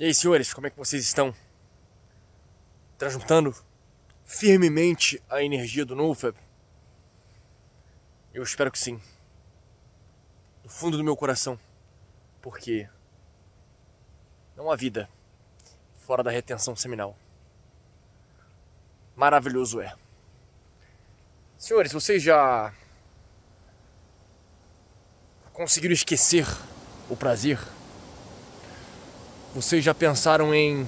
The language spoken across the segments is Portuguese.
E aí, senhores, como é que vocês estão? Transmutando firmemente a energia do NoFab? Eu espero que sim. Do fundo do meu coração. Porque não há vida fora da retenção seminal. Maravilhoso é. Senhores, vocês já conseguiram esquecer o prazer? Vocês já pensaram em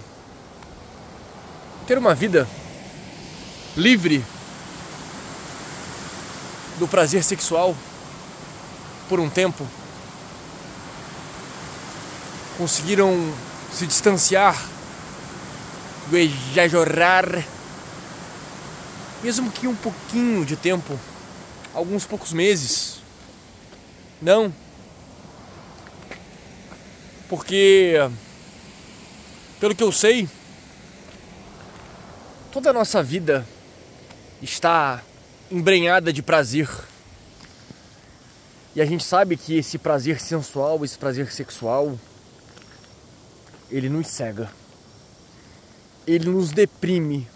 ter uma vida livre do prazer sexual por um tempo? Conseguiram se distanciar do ejajorar, mesmo que um pouquinho de tempo, alguns poucos meses? Não. Porque pelo que eu sei, toda a nossa vida está embrenhada de prazer. E a gente sabe que esse prazer sensual, esse prazer sexual, ele nos cega. Ele nos deprime.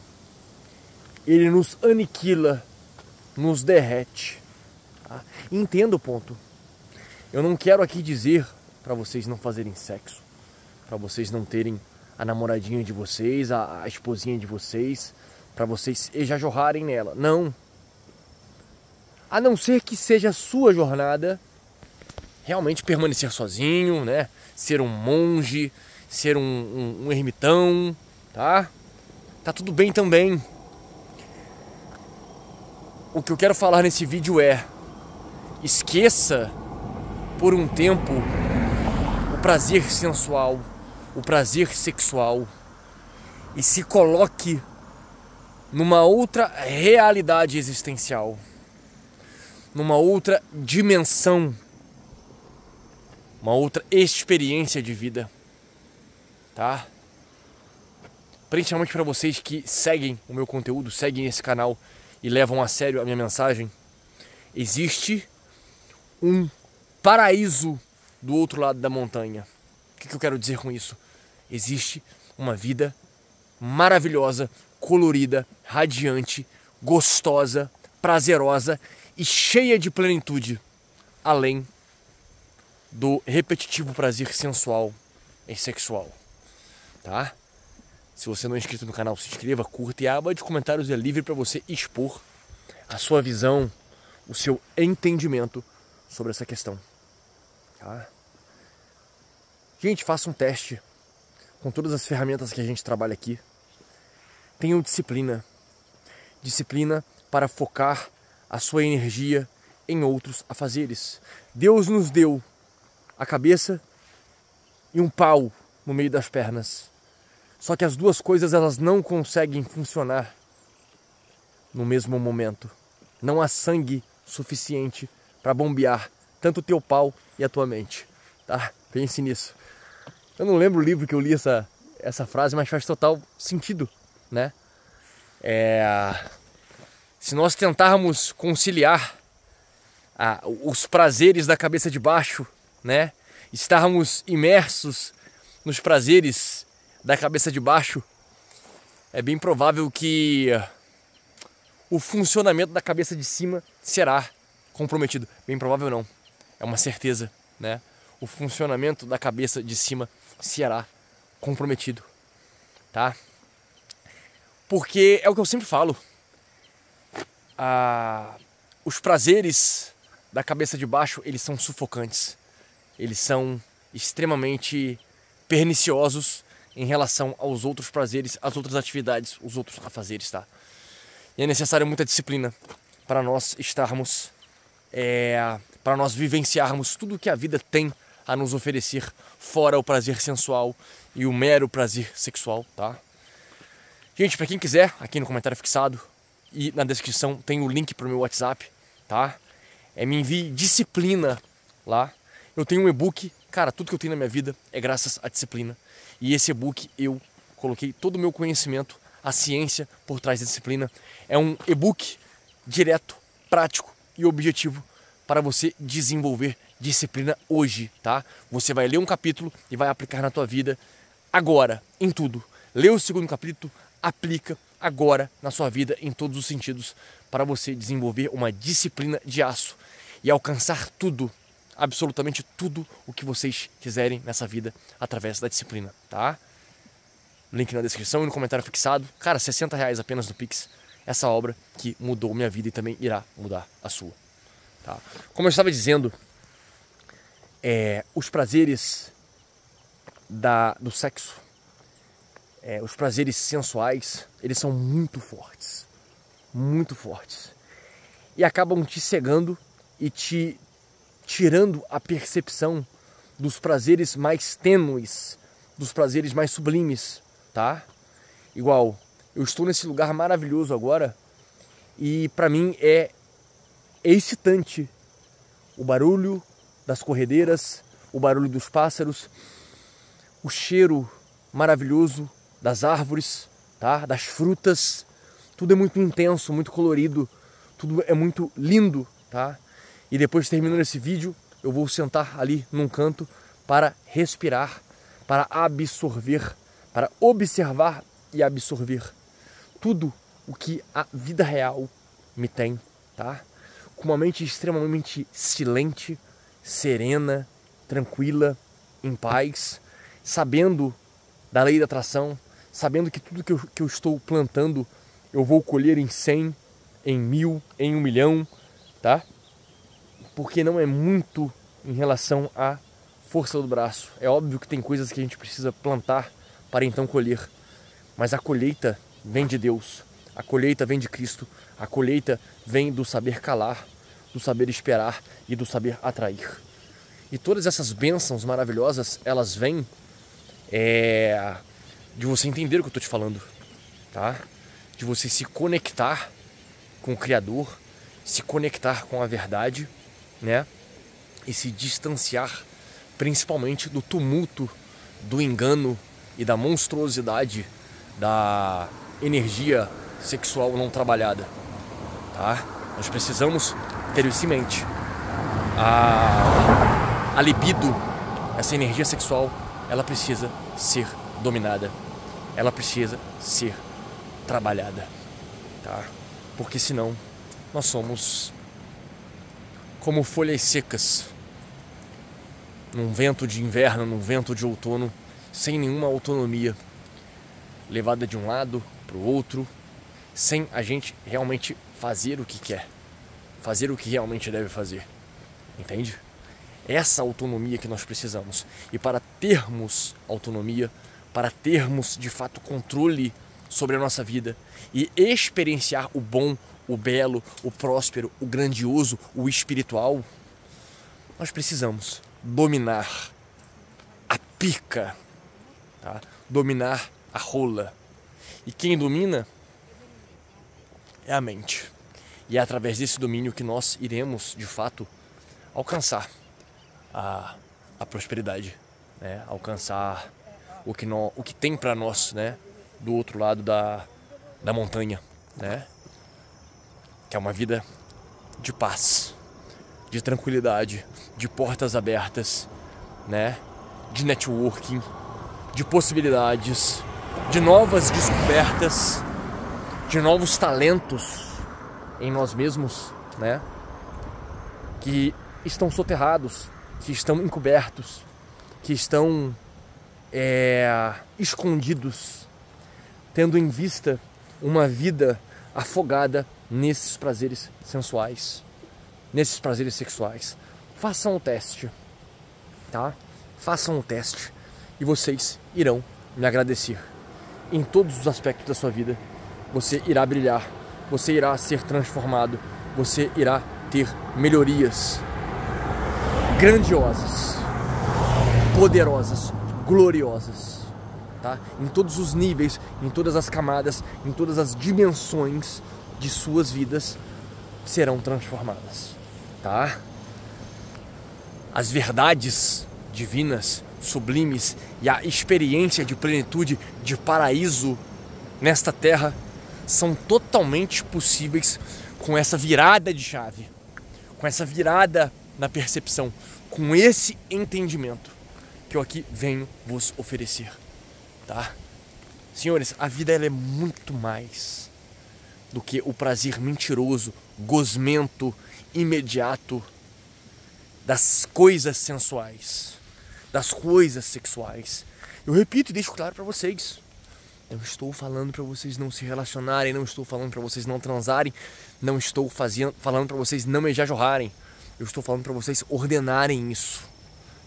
Ele nos aniquila, nos derrete. Tá? Entenda o ponto. Eu não quero aqui dizer para vocês não fazerem sexo, para vocês não terem a namoradinha de vocês, a, a esposinha de vocês, para vocês já jorrarem nela. Não. A não ser que seja a sua jornada realmente permanecer sozinho, né? Ser um monge, ser um, um, um ermitão, tá? Tá tudo bem também. O que eu quero falar nesse vídeo é: esqueça por um tempo o prazer sensual o prazer sexual e se coloque numa outra realidade existencial, numa outra dimensão, uma outra experiência de vida, tá? Principalmente para vocês que seguem o meu conteúdo, seguem esse canal e levam a sério a minha mensagem, existe um paraíso do outro lado da montanha. O que eu quero dizer com isso? Existe uma vida maravilhosa, colorida, radiante, gostosa, prazerosa e cheia de plenitude, além do repetitivo prazer sensual e sexual, tá? Se você não é inscrito no canal, se inscreva, curta e a aba de comentários é livre para você expor a sua visão, o seu entendimento sobre essa questão. Tá? Gente, faça um teste com todas as ferramentas que a gente trabalha aqui. Tenham disciplina. Disciplina para focar a sua energia em outros afazeres. Deus nos deu a cabeça e um pau no meio das pernas. Só que as duas coisas elas não conseguem funcionar no mesmo momento. Não há sangue suficiente para bombear tanto o teu pau e a tua mente, tá? Pense nisso. Eu não lembro o livro que eu li essa, essa frase, mas faz total sentido, né? É, se nós tentarmos conciliar ah, os prazeres da cabeça de baixo, né? Estarmos imersos nos prazeres da cabeça de baixo, é bem provável que o funcionamento da cabeça de cima será comprometido. Bem provável não, é uma certeza, né? O funcionamento da cabeça de cima Ceará comprometido, tá? Porque é o que eu sempre falo. Ah, os prazeres da cabeça de baixo, eles são sufocantes. Eles são extremamente perniciosos em relação aos outros prazeres, às outras atividades, os outros afazeres, tá? E é necessário muita disciplina para nós estarmos, é, para nós vivenciarmos tudo que a vida tem a nos oferecer fora o prazer sensual e o mero prazer sexual, tá? Gente, para quem quiser, aqui no comentário fixado e na descrição tem o link para o meu WhatsApp, tá? É, me envie disciplina lá. Eu tenho um e-book, cara, tudo que eu tenho na minha vida é graças à disciplina. E esse e-book eu coloquei todo o meu conhecimento, a ciência por trás da disciplina. É um e-book direto, prático e objetivo para você desenvolver disciplina hoje, tá? Você vai ler um capítulo e vai aplicar na tua vida agora em tudo. Lê o segundo capítulo, aplica agora na sua vida em todos os sentidos para você desenvolver uma disciplina de aço e alcançar tudo, absolutamente tudo o que vocês quiserem nessa vida através da disciplina, tá? Link na descrição e no comentário fixado. Cara, 60 reais apenas no Pix. Essa obra que mudou minha vida e também irá mudar a sua. Tá? Como eu estava dizendo, é, os prazeres da, do sexo, é, os prazeres sensuais, eles são muito fortes. Muito fortes. E acabam te cegando e te tirando a percepção dos prazeres mais tênues, dos prazeres mais sublimes, tá? Igual, eu estou nesse lugar maravilhoso agora e para mim é excitante o barulho das corredeiras, o barulho dos pássaros, o cheiro maravilhoso das árvores, tá? Das frutas. Tudo é muito intenso, muito colorido, tudo é muito lindo, tá? E depois terminando esse vídeo, eu vou sentar ali num canto para respirar, para absorver, para observar e absorver tudo o que a vida real me tem, tá? Com uma mente extremamente silente, serena, tranquila, em paz, sabendo da lei da atração, sabendo que tudo que eu, que eu estou plantando eu vou colher em cem, em mil, em um milhão, tá? Porque não é muito em relação à força do braço. É óbvio que tem coisas que a gente precisa plantar para então colher, mas a colheita vem de Deus, a colheita vem de Cristo, a colheita vem do saber calar, do saber esperar e do saber atrair. E todas essas bênçãos maravilhosas, elas vêm é, de você entender o que eu estou te falando, tá? De você se conectar com o Criador, se conectar com a verdade, né? E se distanciar principalmente do tumulto, do engano e da monstruosidade da energia sexual não trabalhada, tá? Nós precisamos ter isso em mente. A, a libido, essa energia sexual, ela precisa ser dominada. Ela precisa ser trabalhada, tá? Porque senão nós somos como folhas secas num vento de inverno, num vento de outono, sem nenhuma autonomia, levada de um lado para o outro, sem a gente realmente fazer o que quer, fazer o que realmente deve fazer. Entende? Essa autonomia que nós precisamos. E para termos autonomia, para termos de fato controle sobre a nossa vida e experienciar o bom, o belo, o próspero, o grandioso, o espiritual, nós precisamos dominar a pica, tá? dominar a rola. E quem domina é a mente. E é através desse domínio que nós iremos, de fato, alcançar a, a prosperidade, né? alcançar o que, no, o que tem para nós né? do outro lado da, da montanha, né? que é uma vida de paz, de tranquilidade, de portas abertas, né? de networking, de possibilidades, de novas descobertas, de novos talentos em nós mesmos, né? Que estão soterrados, que estão encobertos, que estão é, escondidos, tendo em vista uma vida afogada nesses prazeres sensuais, nesses prazeres sexuais. Façam o teste, tá? Façam o teste e vocês irão me agradecer. Em todos os aspectos da sua vida, você irá brilhar, você irá ser transformado, você irá ter melhorias grandiosas, poderosas, gloriosas, tá? Em todos os níveis, em todas as camadas, em todas as dimensões de suas vidas serão transformadas, tá? As verdades divinas, sublimes e a experiência de plenitude, de paraíso nesta terra são totalmente possíveis com essa virada de chave, com essa virada na percepção, com esse entendimento que eu aqui venho vos oferecer. tá? Senhores, a vida ela é muito mais do que o prazer mentiroso, gosmento, imediato das coisas sensuais, das coisas sexuais. Eu repito e deixo claro para vocês. Não estou falando para vocês não se relacionarem, não estou falando para vocês não transarem, não estou fazendo, falando para vocês não ejajorrarem. Eu estou falando para vocês ordenarem isso,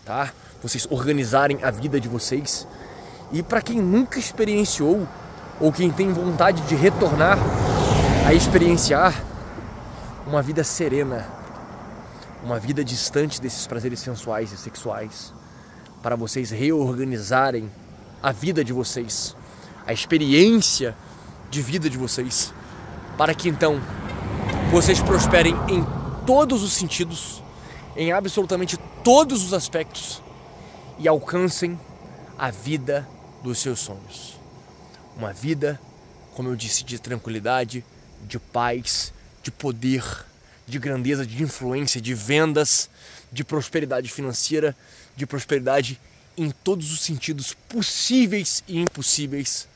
tá? Vocês organizarem a vida de vocês. E para quem nunca experienciou ou quem tem vontade de retornar a experienciar uma vida serena, uma vida distante desses prazeres sensuais e sexuais, para vocês reorganizarem a vida de vocês a experiência de vida de vocês, para que então vocês prosperem em todos os sentidos, em absolutamente todos os aspectos e alcancem a vida dos seus sonhos. Uma vida, como eu disse, de tranquilidade, de paz, de poder, de grandeza, de influência, de vendas, de prosperidade financeira, de prosperidade em todos os sentidos possíveis e impossíveis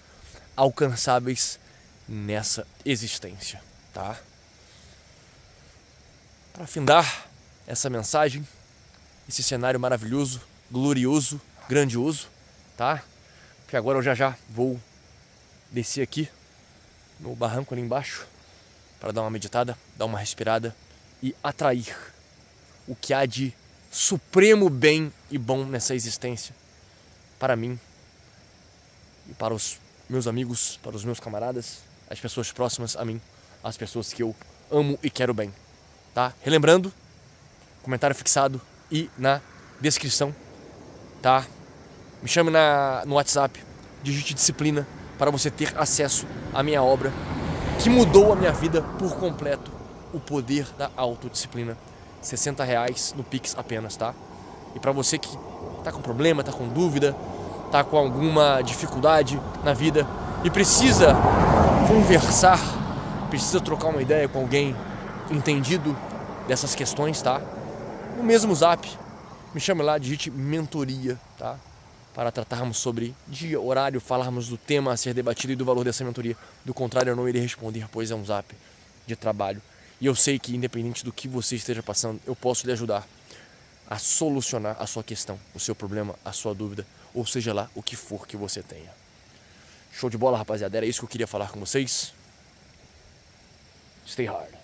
alcançáveis nessa existência, tá? Para findar essa mensagem, esse cenário maravilhoso, glorioso, grandioso, tá? Que agora eu já já vou descer aqui no barranco ali embaixo para dar uma meditada, dar uma respirada e atrair o que há de supremo bem e bom nessa existência para mim e para os meus amigos, para os meus camaradas, as pessoas próximas a mim, as pessoas que eu amo e quero bem. Tá? Relembrando, comentário fixado e na descrição, tá? Me chame na, no WhatsApp, digite disciplina para você ter acesso à minha obra que mudou a minha vida por completo, o poder da autodisciplina. 60 reais no Pix apenas, tá? E para você que tá com problema, tá com dúvida, está com alguma dificuldade na vida e precisa conversar, precisa trocar uma ideia com alguém entendido dessas questões, tá? No mesmo zap, me chame lá, digite mentoria, tá? Para tratarmos sobre dia, horário, falarmos do tema a ser debatido e do valor dessa mentoria. Do contrário, eu não irei responder, pois é um zap de trabalho. E eu sei que, independente do que você esteja passando, eu posso lhe ajudar a solucionar a sua questão, o seu problema, a sua dúvida, ou seja lá o que for que você tenha. Show de bola, rapaziada. Era isso que eu queria falar com vocês. Stay hard.